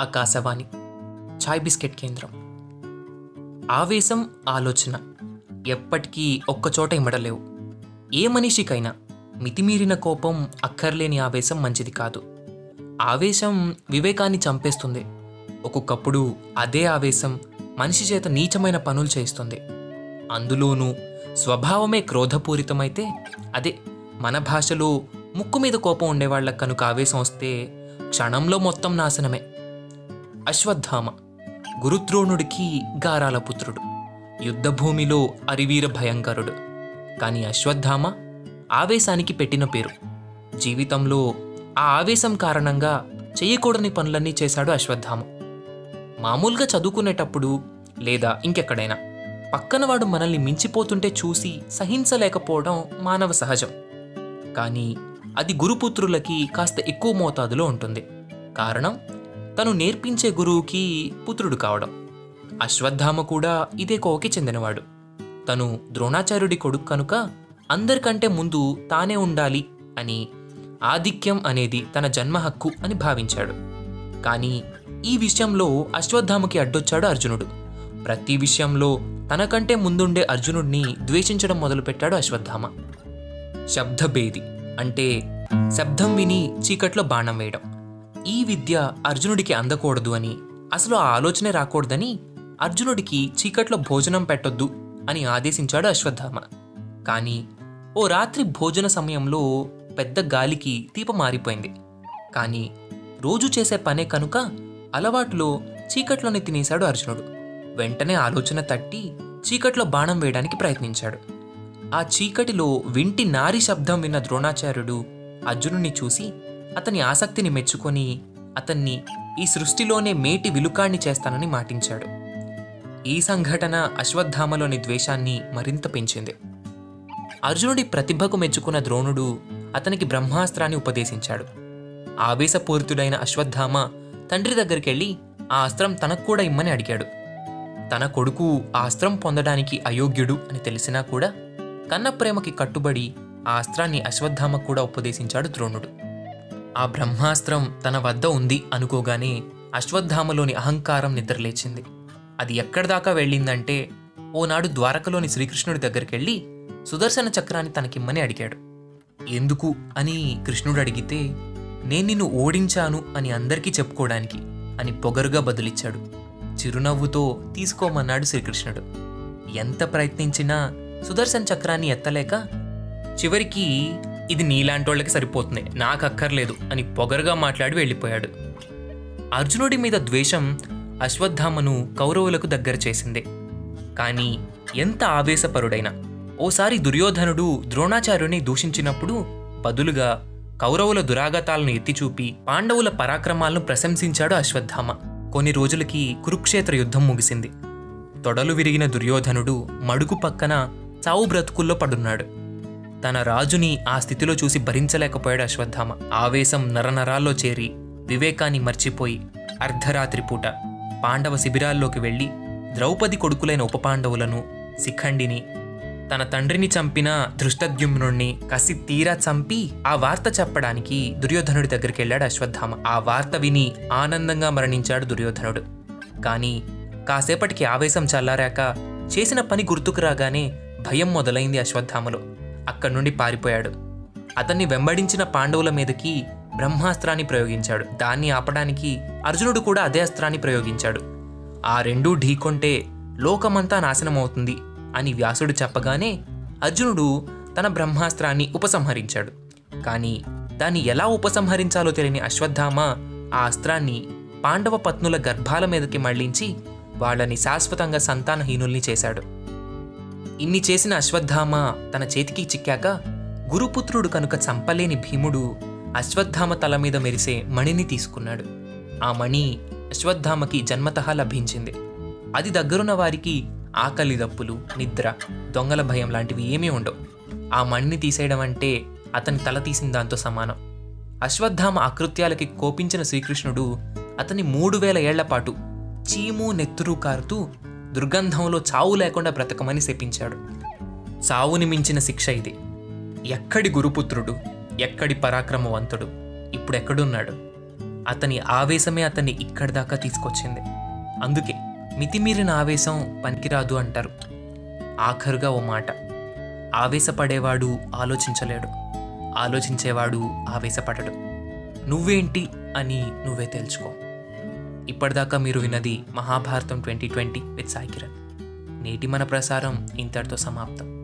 ఆకాశవాణి ఛాయ్ biscuit కేంద్రం. ఆవేశం ఆలోచన ఎప్పటికీ ఒక్కచోట ఇమడలేవు. ఏ మనిషికైనా మితిమీరిన కోపం అక్కర్లేని ఆవేశం మంచిది కాదు. ఆవేశం వివేకాన్ని చంపేస్తుంది. ఒక్కొక్కప్పుడు అదే ఆవేశం మనిషి చేత నీచమైన పనులు చేస్తుంది అందులోనూ స్వభావమే క్రోధపూరితమైతే అదే మన భాషలో ముక్కు మీద కోపం ఉండేవాళ్ళ కనుక ఆవేశం వస్తే క్షణంలో మొత్తం నాశనమే. అశ్వత్థామ గురుద్రోణుడికి గారాల పుత్రుడు యుద్ధభూమిలో అరివీర భయంకరుడు. కానీ అశ్వత్థామ ఆవేశానికి పెట్టిన పేరు. జీవితంలో ఆ ఆవేశం కారణంగా చేయకూడని పనులన్నీ చేశాడు అశ్వత్థామ. మామూలుగా చదువుకునేటప్పుడు లేదా ఇంకెక్కడైనా పక్కనవాడు మనల్ని మించిపోతుంటే చూసి సహించలేకపోవడం మానవ సహజం. కానీ అది గురుపుత్రులకి కాస్త ఎక్కువ మోతాదులో ఉంటుంది. కారణం తను నేర్పించే గురువుకి పుత్రుడు కావడం. అశ్వత్థామ కూడా ఇదే కోవకి చెందినవాడు. తను ద్రోణాచార్యుడి కొడుకు కనుక అందరికంటే ముందు తానే ఉండాలి అని ఆధిక్యం అనేది తన జన్మ హక్కు అని భావించాడు. కానీ ఈ విషయంలో అశ్వత్థామకి అడ్డొచ్చాడు అర్జునుడు. ప్రతి విషయంలో తనకంటే ముందుండే అర్జునుడిని ద్వేషించడం మొదలుపెట్టాడు అశ్వత్థామ. శబ్దభేది అంటే శబ్దం విని చీకట్లో బాణం వేయడం. ఈ విద్య అర్జునుడికి అందకూడదు అని అసలు ఆ ఆలోచనే రాకూడదని అర్జునుడికి చీకట్లో భోజనం పెట్టొద్దు అని ఆదేశించాడు అశ్వత్థామ. కానీ ఓ రాత్రి భోజన సమయంలో పెద్ద గాలికి దీపం మారిపోయింది. కానీ రోజు చేసే పనే కనుక అలవాటులో చీకట్లోనే తినేశాడు అర్జునుడు. వెంటనే ఆలోచన తట్టి చీకట్లో బాణం వేయడానికి ప్రయత్నించాడు. ఆ చీకటిలో వింటి నారి శబ్దం విన్న ద్రోణాచార్యుడు అర్జునుడిని చూసి అతని ఆసక్తిని మెచ్చుకొని అతన్ని ఈ సృష్టిలోనే మేటి విలుకాణ్ణి చేస్తానని మాటించాడు. ఈ సంఘటన అశ్వత్థామలోని ద్వేషాన్ని మరింత పెంచింది. అర్జునుడి ప్రతిభకు మెచ్చుకున్న ద్రోణుడు అతనికి బ్రహ్మాస్త్రాన్ని ఉపదేశించాడు. ఆవేశపూరితుడైన అశ్వత్థామ తండ్రి దగ్గరికెళ్ళి ఆ అస్త్రం తనకు కూడా ఇమ్మని అడిగాడు. తన కొడుకు ఆ అస్త్రం పొందడానికి అయోగ్యుడు అని తెలిసినా కూడా కన్న ప్రేమకి కట్టుబడి ఆ అస్త్రాన్ని అశ్వత్థామ కూడా ఉపదేశించాడు ద్రోణుడు. ఆ బ్రహ్మాస్త్రం తన వద్ద ఉంది అనుకోగానే అశ్వత్థామలోని అహంకారం నిద్రలేచింది. అది ఎక్కడిదాకా వెళ్ళిందంటే ఓనాడు ద్వారకలోని శ్రీకృష్ణుడి దగ్గరికెళ్ళి సుదర్శన చక్రాన్ని తనకిమ్మని అడిగాడు. ఎందుకు? అని కృష్ణుడు అడిగితే నేను నిన్ను ఓడించాను అని అందరికీ చెప్పుకోవడానికి అని పొగరుగా బదులిచ్చాడు. చిరునవ్వుతో తీసుకోమన్నాడు శ్రీకృష్ణుడు. ఎంత ప్రయత్నించినా సుదర్శన్ చక్రాన్ని ఎత్తలేక చివరికి ఇది నీలాంటోళ్ళకి సరిపోతుంది. నాకు అక్కర్లేదు అని పొగరుగా మాట్లాడి వెళ్ళిపోయాడు. అర్జునుడి మీద ద్వేషం అశ్వత్థామను కౌరవులకు దగ్గర చేసింది. కానీ ఎంత ఆవేశపరుడైనా ఓసారి దుర్యోధనుడు ద్రోణాచార్యుని దూషించినప్పుడు బదులుగా కౌరవుల దురాగతాలను ఎత్తిచూపి పాండవుల పరాక్రమాలను ప్రశంసించాడు అశ్వత్థామ. కొన్ని రోజులకి కురుక్షేత్ర యుద్ధం ముగిసింది. తొడలు విరిగిన దుర్యోధనుడు మడుగు పక్కన చావు బ్రతుకుల్లో పడున్నాడు. తన రాజుని ఆ స్థితిలో చూసి భరించలేకపోయాడు అశ్వత్థామ. ఆవేశం నరనరాల్లో చేరి వివేకాన్ని మర్చిపోయి అర్ధరాత్రి పూట పాండవ శిబిరాల్లోకి వెళ్ళి ద్రౌపది కొడుకులైన ఉపపాండవులను శిఖండిని తన తండ్రిని చంపిన ధృష్టద్యుమ్నుణ్ణి కసి తీరా చంపి ఆ వార్త చెప్పడానికి దుర్యోధనుడి దగ్గరికి వెళ్ళాడు అశ్వత్థామ. ఆ వార్త విని ఆనందంగా మరణించాడు దుర్యోధనుడు. కానీ కాసేపటికి ఆవేశం చల్లారాక చేసిన పని గుర్తుకు రాగానే భయం మొదలైంది అశ్వత్థామలో. అక్కడి నుండి పారిపోయాడు. అతన్ని వెంబడించిన పాండవుల మీదకి బ్రహ్మాస్త్రాన్ని ప్రయోగించాడు. దాన్ని ఆపడానికి అర్జునుడు కూడా అదే అస్త్రాన్ని ప్రయోగించాడు. ఆ రెండూ ఢీకొంటే లోకమంతా నాశనమవుతుంది అని వ్యాసుడు చెప్పగానే అర్జునుడు తన బ్రహ్మాస్త్రాన్ని ఉపసంహరించాడు. కానీ దాన్ని ఎలా ఉపసంహరించాలో తెలియని అశ్వత్థామ ఆ అస్త్రాన్ని పాండవ పత్నుల గర్భాల మీదకి మళ్ళించి వాళ్ళని శాశ్వతంగా సంతానహీనుల్ని చేశాడు. ఇన్ని చేసిన అశ్వత్థామ తన చేతికి చిక్కాక గురుపుత్రుడు కనుక చంపలేని భీముడు అశ్వత్థామ తల మీద మెరిసే మణిని తీసుకున్నాడు. ఆ మణి అశ్వత్థామకి జన్మతహా లభించింది. అది దగ్గరున్న వారికి ఆకలి దప్పులు నిద్ర దొంగల భయం లాంటివి ఏమీ ఉండవు. ఆ మణిని తీసేయడం అంటే అతని తల తీసిన దాంతో సమానం. అశ్వత్థామ అకృత్యాలకి కోపించిన శ్రీకృష్ణుడు అతని మూడు వేల ఏళ్ళ పాటు చీము నెత్తురు కారుతూ దుర్గంధంలో చావు లేకుండా బ్రతకమని శపించాడు. చావుని మించిన శిక్ష ఇది. ఎక్కడి గురుపుత్రుడు ఎక్కడి పరాక్రమవంతుడు ఇప్పుడు ఎక్కడున్నాడు? అతని ఆవేశమే అతన్ని ఇక్కడి దాకా తీసుకొచ్చింది. అందుకే మితిమీరిన ఆవేశం పనికిరాదు అంటారు. ఆఖరుగా ఓ మాట. ఆవేశపడేవాడు ఆలోచించలేడు. ఆలోచించేవాడు ఆవేశపడడు. నువ్వేంటి అని నువ్వే తెలుసుకో ఇప్పటిదాకా మీరు విన్నది Mahabharatam twenty twenty with Saikiran నేటి మన ప్రసారం ఇంతటితో సమాప్తం.